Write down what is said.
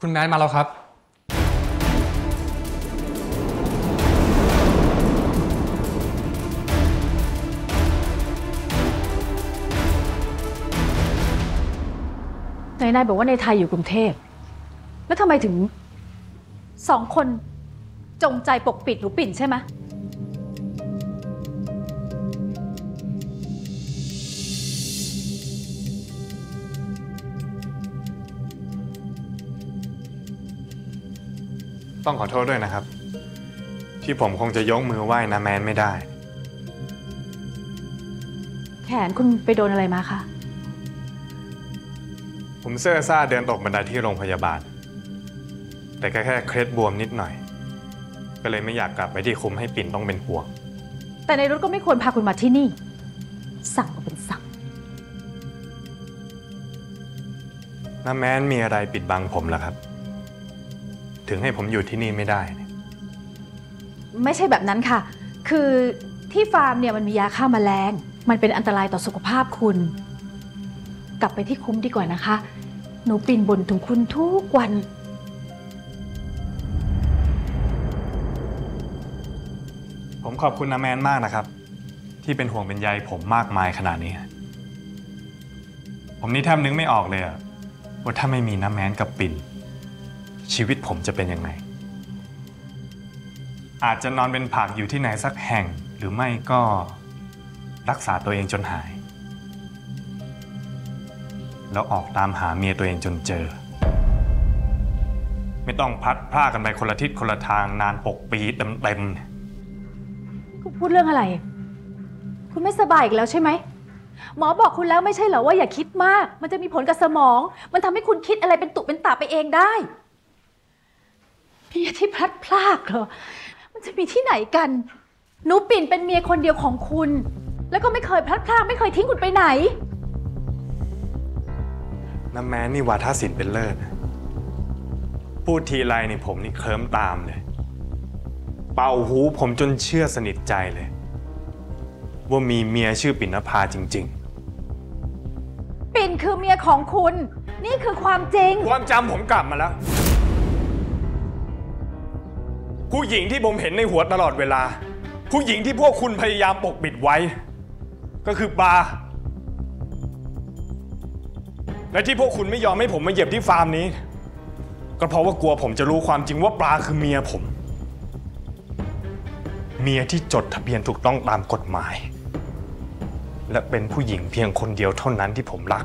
คุณแมนมาแล้วครับ นายนายบอกว่าในไทยอยู่กรุงเทพ แล้วทำไมถึงสองคนจงใจปกปิดหนูปิ่นใช่ไหม ต้องขอโทษด้วยนะครับ ที่ผมคงจะยกมือไหว้นาแมนไม่ได้ แขนคุณไปโดนอะไรมาคะ ผมเสื้อซ่าเดินตกบันไดที่โรงพยาบาล แต่แค่แค่เคล็ดบวมนิดหน่อย ก็เลยไม่อยากกลับไปที่คุมให้ปิ่นต้องเป็นห่วง แต่ในรถก็ไม่ควรพาคุณมาที่นี่ สั่งก็เป็นสั่งนาแมนมีอะไรปิดบังผมล่ะครับ ถึงให้ผมอยู่ที่นี่ไม่ได้เนี่ยไม่ใช่แบบนั้นค่ะ คือที่ฟาร์มเนี่ยมันมียาฆ่าแมลง มันเป็นอันตรายต่อสุขภาพคุณ กลับไปที่คุ้มดีกว่านะคะ หนูปิ่นบ่นถึงคุณทุกวัน ผมขอบคุณนาแมนมากนะครับ ที่เป็นห่วงเป็นใยผมมากมายขนาดนี้ ผมนี่แทบนึกไม่ออกเลยอะว่าถ้าไม่มีนาแมนกับปิ่น ชีวิตผมจะเป็นยังไง อาจจะนอนเป็นผักอยู่ที่ไหนสักแห่งหรือไม่ก็รักษาตัวเองจนหาย แล้วออกตามหาเมียตัวเองจนเจอ ไม่ต้องพัดพลากันไปคนละทิศคนละทางนานปกปีเต็มๆเนี่ยคุณพูดเรื่องอะไร คุณไม่สบายอีกแล้วใช่ไหม หมอบอกคุณแล้วไม่ใช่เหรอว่าอย่าคิดมาก มันจะมีผลกับสมอง มันทำให้คุณคิดอะไรเป็นตุเป็นตาไปเองได้ เมียที่พลัดพรากเหรอ มันจะมีที่ไหนกัน หนูปิ่นเป็นเมียคนเดียวของคุณ แล้วก็ไม่เคยพลัดพรากไม่เคยทิ้งคุณไปไหน น้ำแม้นนี่วาทศิลป์เป็นเลิศนะพูดทีไรนี่ผมนี่เคลิ้มตามเลย เป่าหูผมจนเชื่อสนิทใจเลย ว่ามีเมียชื่อปิ่นนภาจริงปิ่นคือเมียของคุณ นี่คือความจริงๆความจำผมกลับมาแล้ว ผู้หญิงที่ผมเห็นในหัวตลอดเวลา ผู้หญิงที่พวกคุณพยายามปกปิดไว้ ก็คือปาและที่พวกคุณไม่ยอมให้ผมมาเหยียบที่ฟาร์มนี้ ก็เพราะว่ากลัวผมจะรู้ความจริงว่าปลาคือเมียผม เมียที่จดทะเบียนถูกต้องตามกฎหมาย และเป็นผู้หญิงเพียงคนเดียวเท่านั้นที่ผมรัก